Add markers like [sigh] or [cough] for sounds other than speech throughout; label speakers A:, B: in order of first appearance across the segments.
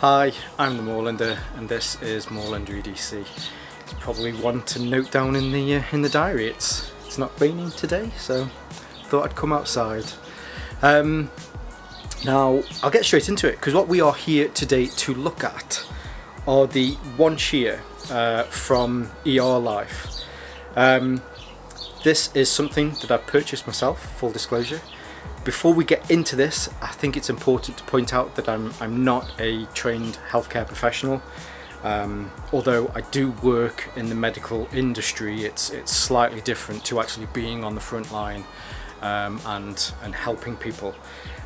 A: Hi, I'm the Moorlander and this is Moorlander EDC. It's probably one to note down in the uh, in the diary. It's it's not raining today, so thought I'd come outside. Um, now I'll get straight into it because what we are here today to look at are the one shear uh, from ER Life. Um, this is something that I've purchased myself, full disclosure. Before we get into this, I think it's important to point out that I'm, I'm not a trained healthcare professional. Um, although I do work in the medical industry, it's, it's slightly different to actually being on the front line um, and, and helping people.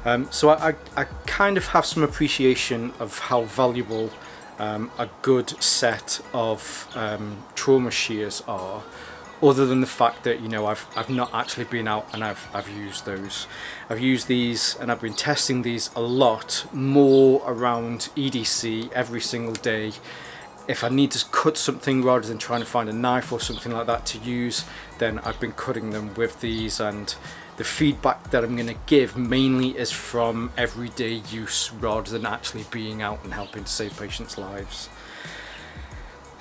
A: Um, so I, I, I, kind of have some appreciation of how valuable um, a good set of um, trauma shears are other than the fact that you know I've I've not actually been out and I've I've used those. I've used these and I've been testing these a lot more around EDC every single day. If I need to cut something rather than trying to find a knife or something like that to use, then I've been cutting them with these and the feedback that I'm going to give mainly is from everyday use rather than actually being out and helping to save patients' lives.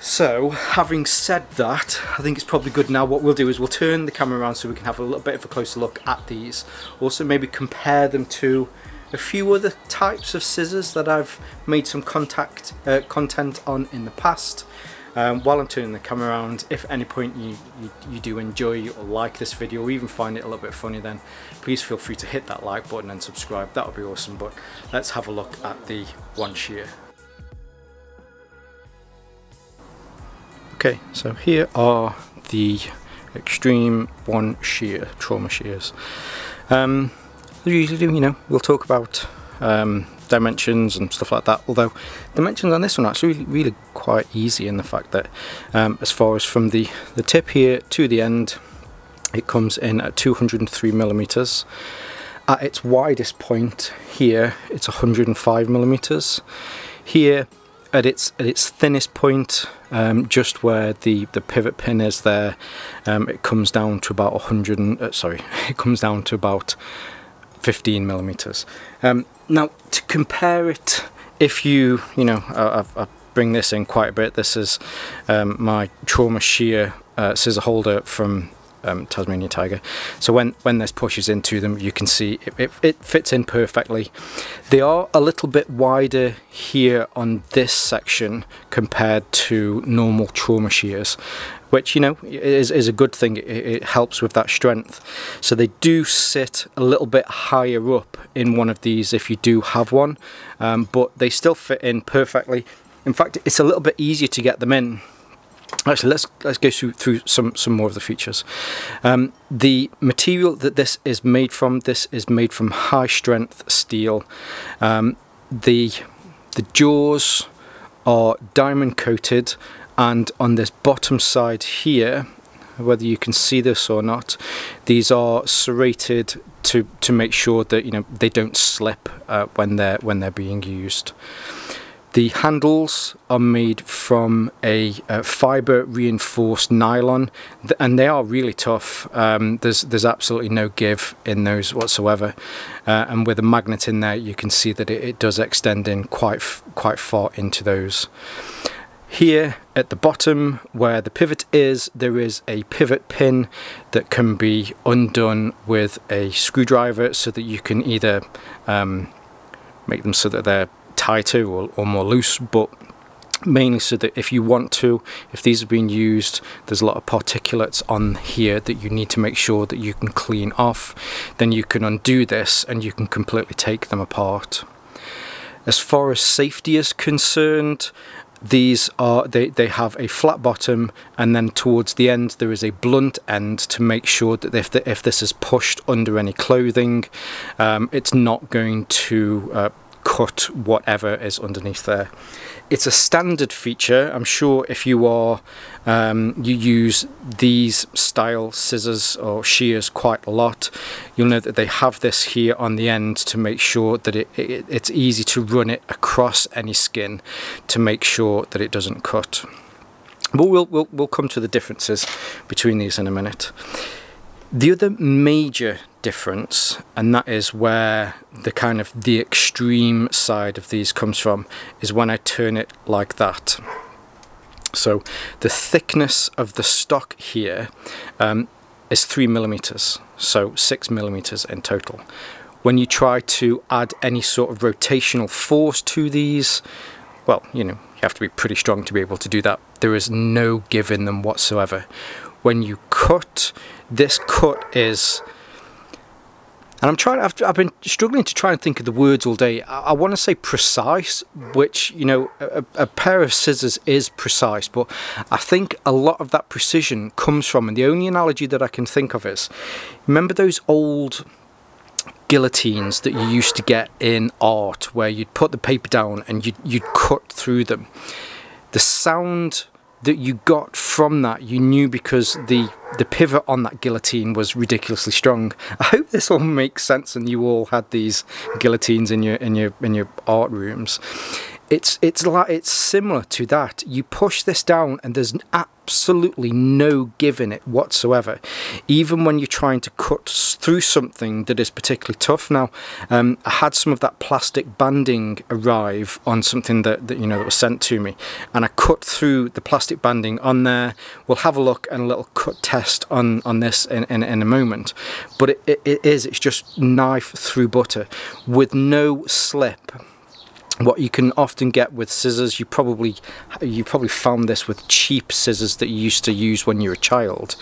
A: So, having said that, I think it's probably good now. What we'll do is we'll turn the camera around so we can have a little bit of a closer look at these. Also maybe compare them to a few other types of scissors that I've made some contact uh, content on in the past. Um, while I'm turning the camera around, if at any point you, you, you, do enjoy or like this video or even find it a little bit funny then please feel free to hit that like button and subscribe, that would be awesome. But let's have a look at the one shear. Okay, so here are the Extreme One shear, trauma shears. Um, usually do, you know, we'll talk about um, dimensions and stuff like that, although dimensions on this one are actually really, really quite easy in the fact that um, as far as from the, the tip here to the end, it comes in at 203 millimeters. At its widest point here, it's 105 millimeters. Here, at its at its thinnest point, um, just where the the pivot pin is there, um, it comes down to about 100. And, uh, sorry, [laughs] it comes down to about 15 millimeters. Um, now to compare it, if you you know, I, I, bring this in quite a bit. This is um, my trauma shear uh, scissor holder from um, Tasmanian tiger. So when, when this pushes into them, you can see it, it, it, fits in perfectly. They are a little bit wider here on this section compared to normal trauma shears, which, you know, is, is a good thing. It, it helps with that strength. So they do sit a little bit higher up in one of these if you do have one, um, but they still fit in perfectly. In fact, it's a little bit easier to get them in Actually, let's let's go through, through some some more of the features. Um, the material that this is made from, this is made from high strength steel. Um, the the jaws are diamond coated, and on this bottom side here, whether you can see this or not, these are serrated to to make sure that you know they don't slip uh, when they're when they're being used. The handles are made from a, a fibre reinforced nylon and they are really tough. Um, there's, there's absolutely no give in those whatsoever. Uh, and with a magnet in there you can see that it, it does extend in quite, quite far into those. Here at the bottom where the pivot is, there is a pivot pin that can be undone with a screwdriver so that you can either um, make them so that they're tighter or, or more loose but mainly so that if you want to if these have been used there's a lot of particulates on here that you need to make sure that you can clean off then you can undo this and you can completely take them apart. As far as safety is concerned these are they, they have a flat bottom and then towards the end there is a blunt end to make sure that if, the, if this is pushed under any clothing um, it's not going to uh, cut whatever is underneath there. It's a standard feature. I'm sure if you are um, you use these style scissors or shears quite a lot, you'll know that they have this here on the end to make sure that it, it, it's easy to run it across any skin to make sure that it doesn't cut. But we'll, we'll, we'll come to the differences between these in a minute. The other major difference and that is where the kind of the extreme side of these comes from is when I turn it like that. So the thickness of the stock here um, is three millimeters so six millimeters in total. When you try to add any sort of rotational force to these well you know you have to be pretty strong to be able to do that. There is no give in them whatsoever when you cut this cut is and I'm trying I've, I've been struggling to try and think of the words all day. I, I want to say precise which you know a, a, pair of scissors is precise but I think a lot of that precision comes from and the only analogy that I can think of is remember those old guillotines that you used to get in art where you'd put the paper down and you'd, you'd cut through them? The sound that you got from that you knew because the the pivot on that guillotine was ridiculously strong. I hope this all [laughs] makes sense and you all had these guillotines in your in your in your art rooms. It's it's like it's similar to that. You push this down and there's absolutely no give in it whatsoever, even when you're trying to cut through something that is particularly tough. Now, um, I had some of that plastic banding arrive on something that, that you know that was sent to me, and I cut through the plastic banding on there. We'll have a look and a little cut test on on this in, in, in a moment, but it, it, it is it's just knife through butter with no slip what you can often get with scissors you probably you probably found this with cheap scissors that you used to use when you were a child.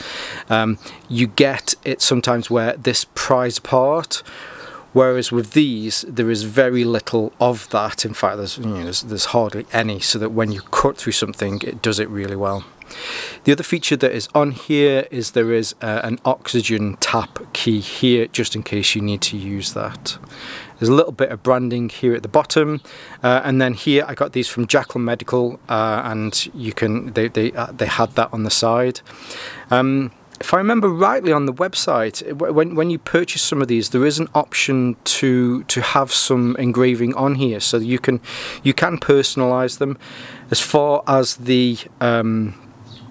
A: Um, you get it sometimes where this pries apart whereas with these there is very little of that. In fact there's, you know, there's, there's hardly any so that when you cut through something it does it really well the other feature that is on here is there is uh, an oxygen tap key here just in case you need to use that there's a little bit of branding here at the bottom, uh, and then here I got these from Jackal Medical, uh, and you can they they uh, they had that on the side. Um, if I remember rightly on the website, when, when you purchase some of these, there is an option to to have some engraving on here, so you can you can personalize them. As far as the um,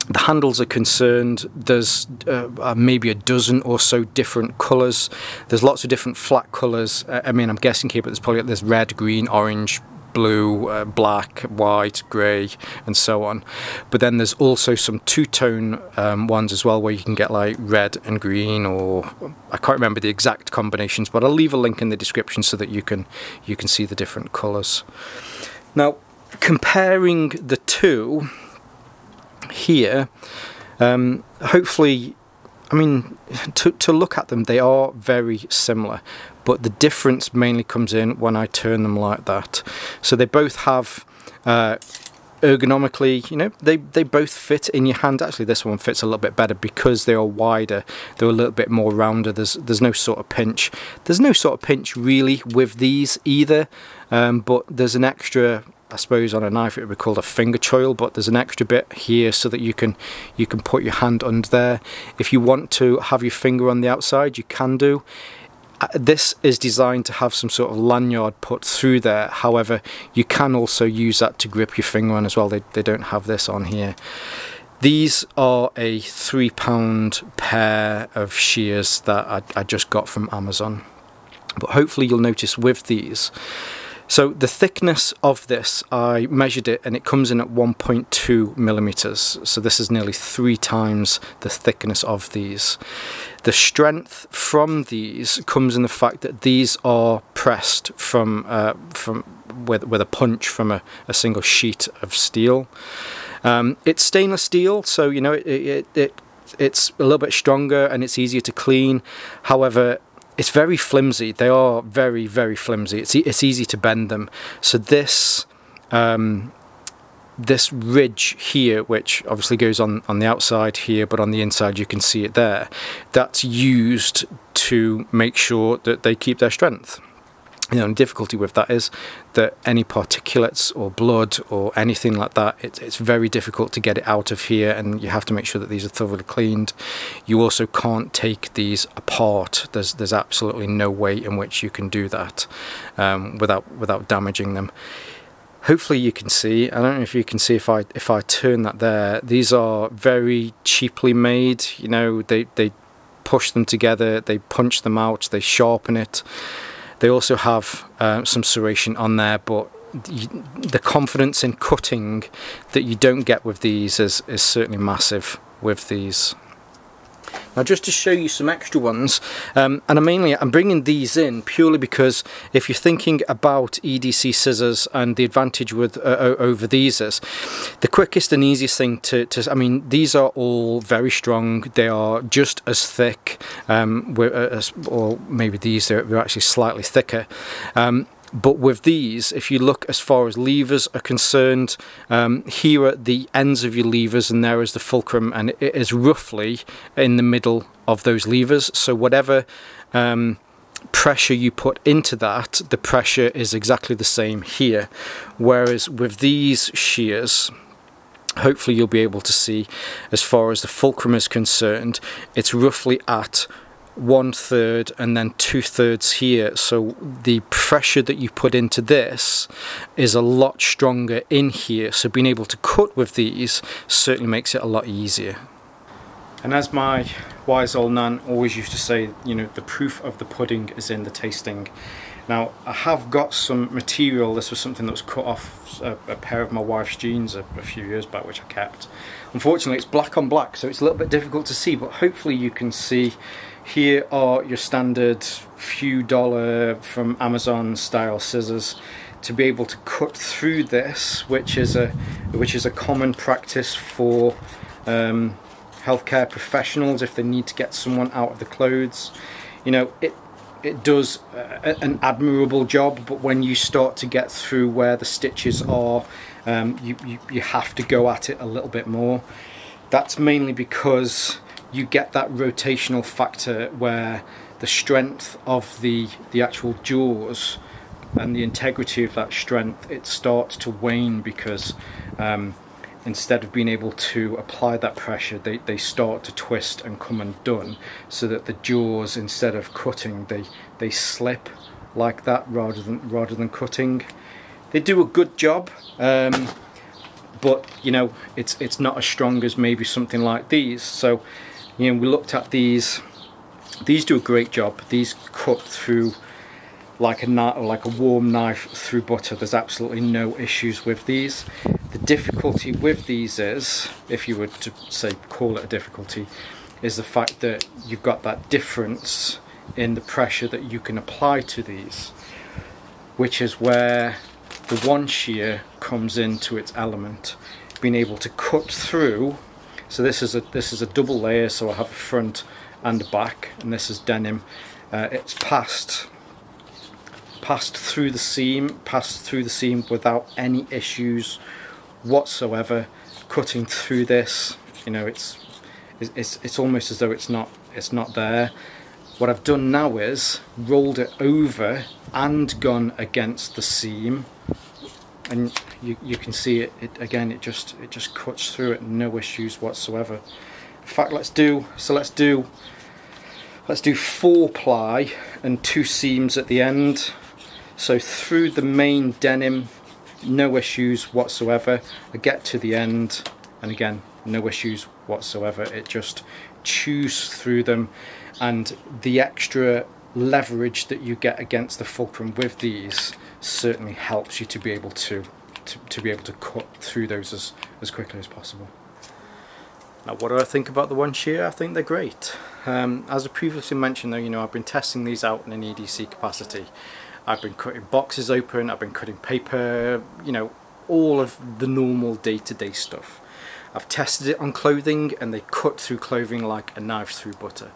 A: the handles are concerned, there's uh, uh, maybe a dozen or so different colours. There's lots of different flat colours. Uh, I mean, I'm guessing here, but there's probably there's red, green, orange, blue, uh, black, white, grey, and so on. But then there's also some two-tone um, ones as well, where you can get like red and green, or I can't remember the exact combinations, but I'll leave a link in the description so that you can you can see the different colours. Now, comparing the two here, um, hopefully, I mean, to, to look at them, they are very similar, but the difference mainly comes in when I turn them like that. So they both have uh, ergonomically, you know, they, they both fit in your hand. Actually, this one fits a little bit better because they are wider. They're a little bit more rounder. There's there's no sort of pinch. There's no sort of pinch really with these either, um, but there's an extra I suppose on a knife it would be called a finger choil but there's an extra bit here so that you can you can put your hand under there. If you want to have your finger on the outside you can do. Uh, this is designed to have some sort of lanyard put through there. However you can also use that to grip your finger on as well. They, they don't have this on here. These are a three pound pair of shears that I, I just got from Amazon. But hopefully you'll notice with these so the thickness of this, I measured it and it comes in at 1.2 millimeters. So this is nearly three times the thickness of these. The strength from these comes in the fact that these are pressed from uh, from with, with a punch from a, a single sheet of steel. Um, it's stainless steel, so you know it, it, it it's a little bit stronger and it's easier to clean. However, it's very flimsy. They are very, very flimsy. It's, e it's easy to bend them. So this um, this ridge here, which obviously goes on, on the outside here, but on the inside you can see it there, that's used to make sure that they keep their strength you know, difficulty with that is that any particulates or blood or anything like that, it, it's very difficult to get it out of here and you have to make sure that these are thoroughly cleaned. You also can't take these apart. There's there's absolutely no way in which you can do that um, without without damaging them. Hopefully you can see, I don't know if you can see if I if I turn that there, these are very cheaply made, you know, they, they push them together, they punch them out, they sharpen it. They also have uh, some serration on there, but the confidence in cutting that you don't get with these is, is certainly massive with these. Now just to show you some extra ones, um, and I'm mainly I'm bringing these in purely because if you're thinking about EDC scissors and the advantage with uh, over these is, the quickest and easiest thing to, to, I mean these are all very strong, they are just as thick, um, uh, or maybe these they're, actually slightly thicker. Um, but with these if you look as far as levers are concerned um, here at the ends of your levers and there is the fulcrum and it is roughly in the middle of those levers. So whatever um, pressure you put into that the pressure is exactly the same here. Whereas with these shears hopefully you'll be able to see as far as the fulcrum is concerned it's roughly at one third and then two thirds here. So the pressure that you put into this is a lot stronger in here. So being able to cut with these certainly makes it a lot easier. And as my wise old nan always used to say you know the proof of the pudding is in the tasting. Now I have got some material. This was something that was cut off a, a pair of my wife's jeans a, a few years back which I kept. Unfortunately it's black on black so it's a little bit difficult to see but hopefully you can see here are your standard few dollar from Amazon style scissors to be able to cut through this, which is a which is a common practice for um, healthcare professionals if they need to get someone out of the clothes. You know, it it does uh, an admirable job, but when you start to get through where the stitches are, um, you, you you have to go at it a little bit more. That's mainly because you get that rotational factor where the strength of the the actual jaws and the integrity of that strength it starts to wane because um, instead of being able to apply that pressure they, they start to twist and come undone so that the jaws instead of cutting they they slip like that rather than rather than cutting. They do a good job um, but you know it's it's not as strong as maybe something like these. So you know we looked at these. These do a great job. These cut through like a like a warm knife through butter. There's absolutely no issues with these. The difficulty with these is if you were to say call it a difficulty is the fact that you've got that difference in the pressure that you can apply to these which is where the one shear comes into its element. Being able to cut through so this is a this is a double layer, so I have a front and a back, and this is denim. Uh, it's passed passed through the seam, passed through the seam without any issues whatsoever. Cutting through this, you know, it's it's it's almost as though it's not it's not there. What I've done now is rolled it over and gone against the seam and you, you can see it, it again it just it just cuts through it no issues whatsoever. In fact let's do so let's do let's do four ply and two seams at the end. So through the main denim no issues whatsoever. I get to the end and again no issues whatsoever. It just chews through them and the extra leverage that you get against the fulcrum with these certainly helps you to be able to, to, to be able to cut through those as, as quickly as possible. Now what do I think about the one shear? I think they're great. Um, as I previously mentioned though, you know, I've been testing these out in an EDC capacity. I've been cutting boxes open, I've been cutting paper, you know, all of the normal day-to-day -day stuff. I've tested it on clothing and they cut through clothing like a knife through butter.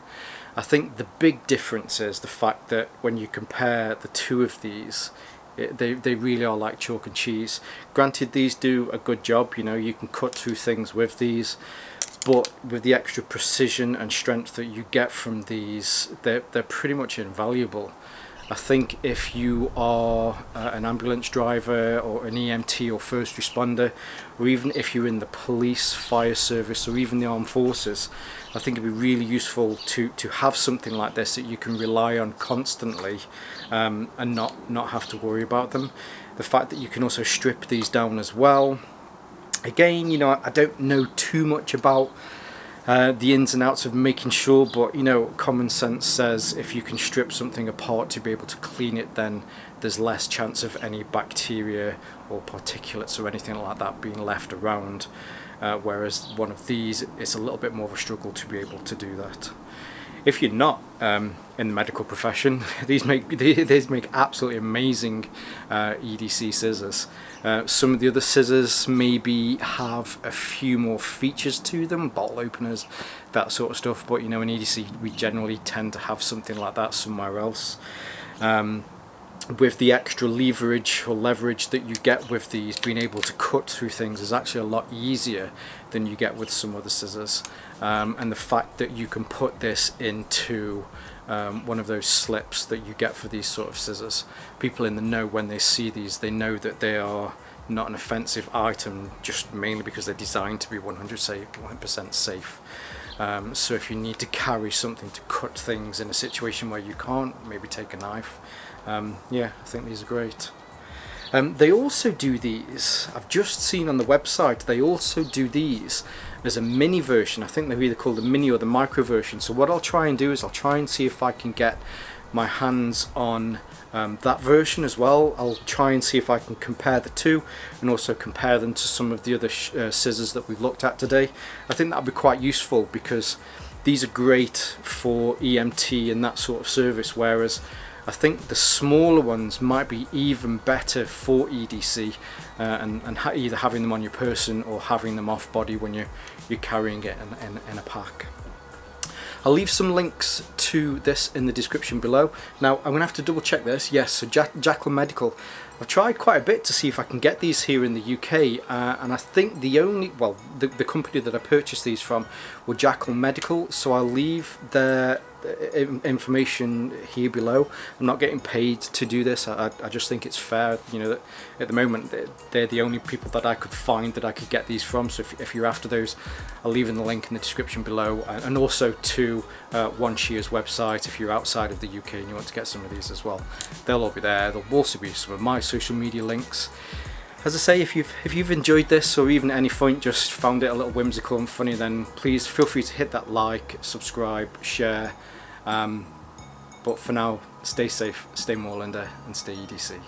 A: I think the big difference is the fact that when you compare the two of these it, they, they really are like chalk and cheese. Granted these do a good job, you know, you can cut through things with these, but with the extra precision and strength that you get from these, they're, they're pretty much invaluable. I think if you are uh, an ambulance driver or an EMT or first responder or even if you're in the police, fire service or even the armed forces I think it'd be really useful to, to have something like this that you can rely on constantly um, and not, not have to worry about them. The fact that you can also strip these down as well. Again, you know, I don't know too much about uh, the ins and outs of making sure but you know common sense says if you can strip something apart to be able to clean it then there's less chance of any bacteria or particulates or anything like that being left around. Uh, whereas one of these it's a little bit more of a struggle to be able to do that if you're not um, in the medical profession, [laughs] these make [laughs] these make absolutely amazing uh, EDC scissors. Uh, some of the other scissors maybe have a few more features to them, bottle openers, that sort of stuff. But you know, in EDC, we generally tend to have something like that somewhere else. Um, with the extra leverage or leverage that you get with these being able to cut through things is actually a lot easier than you get with some other scissors. Um, and the fact that you can put this into um, one of those slips that you get for these sort of scissors. People in the know when they see these they know that they are not an offensive item just mainly because they're designed to be 100% safe. Um, so if you need to carry something to cut things in a situation where you can't maybe take a knife um, yeah I think these are great um, they also do these, I've just seen on the website, they also do these as a mini version. I think they're either called the mini or the micro version. So what I'll try and do is I'll try and see if I can get my hands on um, that version as well. I'll try and see if I can compare the two and also compare them to some of the other uh, scissors that we've looked at today. I think that would be quite useful because these are great for EMT and that sort of service whereas I think the smaller ones might be even better for EDC uh, and, and ha either having them on your person or having them off body when you're, you're carrying it in, in, in a pack. I'll leave some links to this in the description below. Now I'm going to have to double check this. Yes, so Jack Jackal Medical. I've tried quite a bit to see if I can get these here in the UK uh, and I think the only, well the, the company that I purchased these from were Jackal Medical so I'll leave their information here below. I'm not getting paid to do this. I, I just think it's fair. You know, that at the moment they're the only people that I could find that I could get these from. So if, if you're after those, I'll leave in the link in the description below, and also to uh, One Shear's website if you're outside of the UK and you want to get some of these as well. They'll all be there. There'll also be some of my social media links as I say, if you've if you've enjoyed this or even at any point just found it a little whimsical and funny, then please feel free to hit that like, subscribe, share. Um, but for now, stay safe, stay Moorlander, and stay EDC.